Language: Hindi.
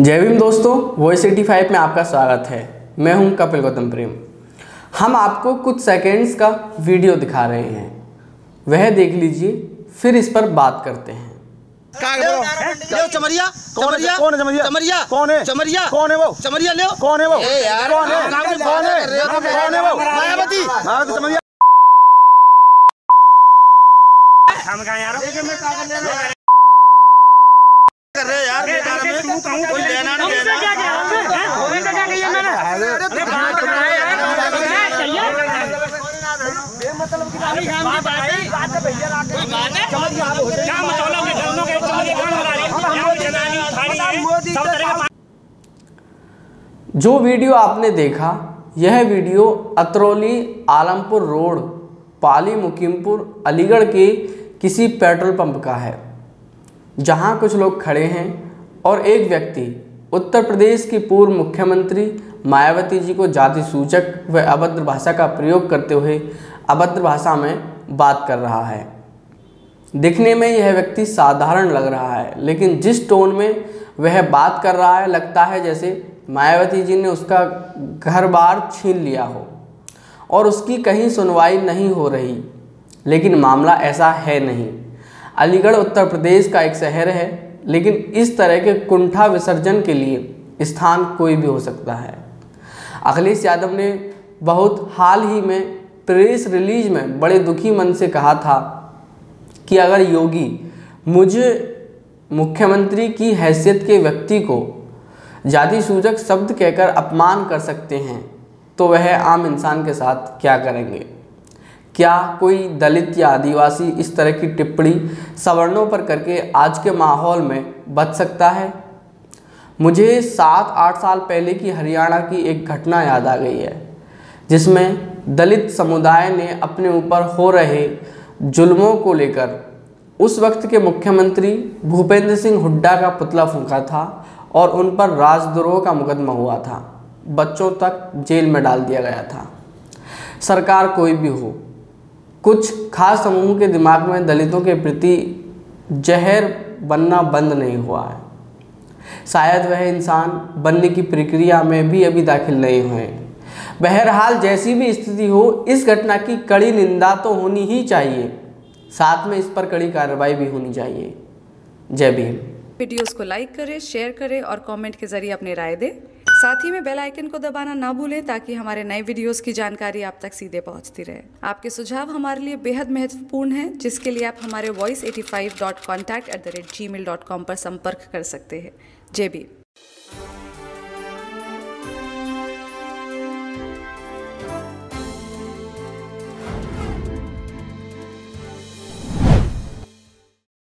जय भीम दोस्तों वॉइस एटी फाइव में आपका स्वागत है। मैं हूँ कपिल गौतम प्रेम। हम आपको कुछ सेकेंड्स का वीडियो दिखा रहे हैं। वह देख लीजिए फिर इस पर बात करते हैं। चमरिया कौन है? कौन है चमरिया? कौन है? चमरिया कौन है वो? चमरिया ले। कौन है वो? यार, कौन है? कौन है? कर रहे हो, कौन है वो? मायावती। मायावती समझिए कर रहे हो यार? कोई लेना नहीं देना। जो वीडियो आपने देखा यह वीडियो अतरौली आलमपुर रोड पाली मुकीमपुर अलीगढ़ के किसी पेट्रोल पंप का है। जहाँ कुछ लोग खड़े हैं और एक व्यक्ति, उत्तर प्रदेश की पूर्व मुख्यमंत्री मायावती जी को जाति सूचक व अभद्र भाषा का प्रयोग करते हुए अभद्र भाषा में बात कर रहा है। दिखने में यह व्यक्ति साधारण लग रहा है, लेकिन जिस टोन में वह बात कर रहा है, लगता है जैसे मायावती जी ने उसका घर बार छीन लिया हो और उसकी कहीं सुनवाई नहीं हो रही। लेकिन मामला ऐसा है नहीं। अलीगढ़ उत्तर प्रदेश का एक शहर है, लेकिन इस तरह के कुंठा विसर्जन के लिए स्थान कोई भी हो सकता है। अखिलेश यादव ने बहुत हाल ही में प्रेस रिलीज़ में बड़े दुखी मन से कहा था कि अगर योगी मुझे मुख्यमंत्री की हैसियत के व्यक्ति को जाति सूचक शब्द कहकर अपमान कर सकते हैं तो वह आम इंसान के साथ क्या करेंगे? क्या कोई दलित या आदिवासी इस तरह की टिप्पणी सवर्णों पर करके आज के माहौल में बच सकता है? मुझे सात आठ साल पहले की हरियाणा की एक घटना याद आ गई है, जिसमें दलित समुदाय ने अपने ऊपर हो रहे जुल्मों को लेकर उस वक्त के मुख्यमंत्री भूपेंद्र सिंह हुड्डा का पुतला फूंका था और उन पर राजद्रोह का मुकदमा हुआ था। बच्चों तक जेल में डाल दिया गया था। सरकार कोई भी हो कुछ खास समूह के दिमाग में दलितों के प्रति जहर बनना बंद नहीं हुआ है। शायद वह इंसान बनने की प्रक्रिया में भी अभी दाखिल नहीं हुए। बहरहाल जैसी भी स्थिति हो, इस घटना की कड़ी निंदा तो होनी ही चाहिए। साथ में इस पर कड़ी कार्रवाई भी होनी चाहिए। जय भीम। वीडियोस को लाइक करें, शेयर करें और कमेंट के ज़रिए अपनी राय दें। साथ ही में बेल आइकन को दबाना ना भूलें ताकि हमारे नए वीडियोस की जानकारी आप तक सीधे पहुँचती रहे। आपके सुझाव हमारे लिए बेहद महत्वपूर्ण हैं, जिसके लिए आप हमारे voice eighty five dot at the rate Gmail dot com पर संपर्क कर सकते हैं। जय भीम।